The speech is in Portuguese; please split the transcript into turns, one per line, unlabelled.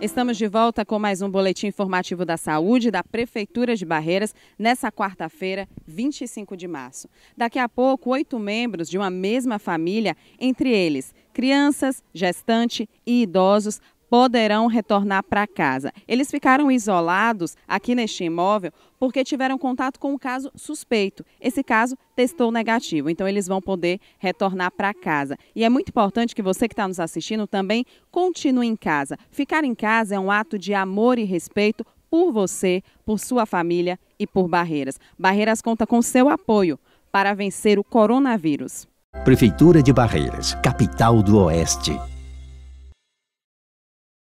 Estamos de volta com mais um boletim informativo da saúde da Prefeitura de Barreiras nessa quarta-feira, 25 de março. Daqui a pouco, oito membros de uma mesma família, entre eles crianças, gestante e idosos, poderão retornar para casa. Eles ficaram isolados aqui neste imóvel porque tiveram contato com um caso suspeito. Esse caso testou negativo, então eles vão poder retornar para casa. E é muito importante que você que está nos assistindo também continue em casa. Ficar em casa é um ato de amor e respeito por você, por sua família e por Barreiras. Barreiras conta com seu apoio para vencer o coronavírus.
Prefeitura de Barreiras, capital do Oeste.